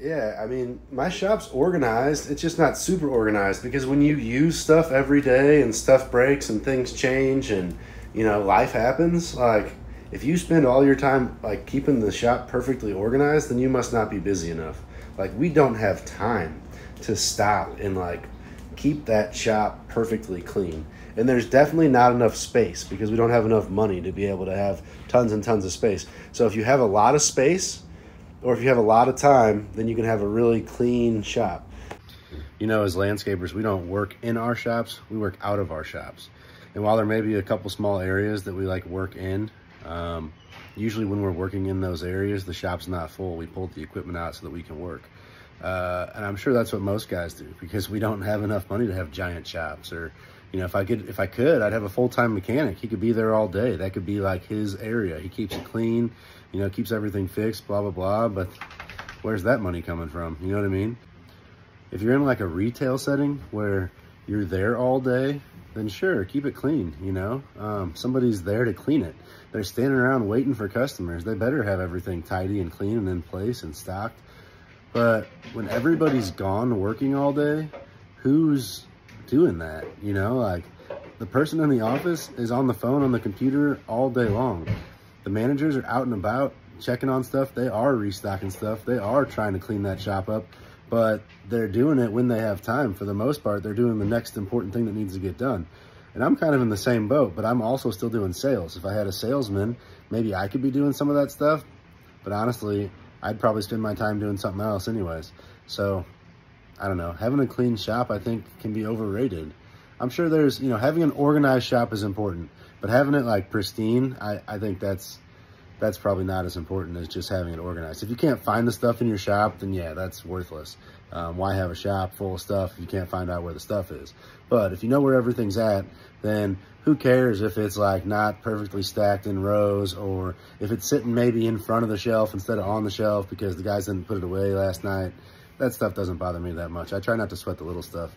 Yeah, I mean, my shop's organized. It's just not super organized because when you use stuff every day and stuff breaks and things change and, you know, life happens, like if you spend all your time like keeping the shop perfectly organized, then you must not be busy enough. Like we don't have time to stop and like keep that shop perfectly clean. And there's definitely not enough space because we don't have enough money to be able to have tons and tons of space. So if you have a lot of space, or if you have a lot of time, then you can have a really clean shop. You know, as landscapers, we don't work in our shops, we work out of our shops. And while there may be a couple small areas that we like work in, um, usually when we're working in those areas, the shop's not full. We pull the equipment out so that we can work. Uh, and I'm sure that's what most guys do because we don't have enough money to have giant shops or, you know, if I could, if I could, I'd have a full-time mechanic. He could be there all day. That could be like his area. He keeps it clean you know, keeps everything fixed, blah, blah, blah. But where's that money coming from? You know what I mean? If you're in like a retail setting where you're there all day, then sure, keep it clean, you know? Um, somebody's there to clean it. They're standing around waiting for customers. They better have everything tidy and clean and in place and stocked. But when everybody's gone working all day, who's doing that? You know, like the person in the office is on the phone on the computer all day long the managers are out and about checking on stuff. They are restocking stuff. They are trying to clean that shop up, but they're doing it when they have time. For the most part, they're doing the next important thing that needs to get done. And I'm kind of in the same boat, but I'm also still doing sales. If I had a salesman, maybe I could be doing some of that stuff. But honestly, I'd probably spend my time doing something else anyways. So I don't know. Having a clean shop, I think, can be overrated. I'm sure there's, you know, having an organized shop is important. But having it like pristine, I, I think that's that's probably not as important as just having it organized. If you can't find the stuff in your shop, then yeah, that's worthless. Um, why have a shop full of stuff if you can't find out where the stuff is? But if you know where everything's at, then who cares if it's like not perfectly stacked in rows or if it's sitting maybe in front of the shelf instead of on the shelf because the guys didn't put it away last night. That stuff doesn't bother me that much. I try not to sweat the little stuff.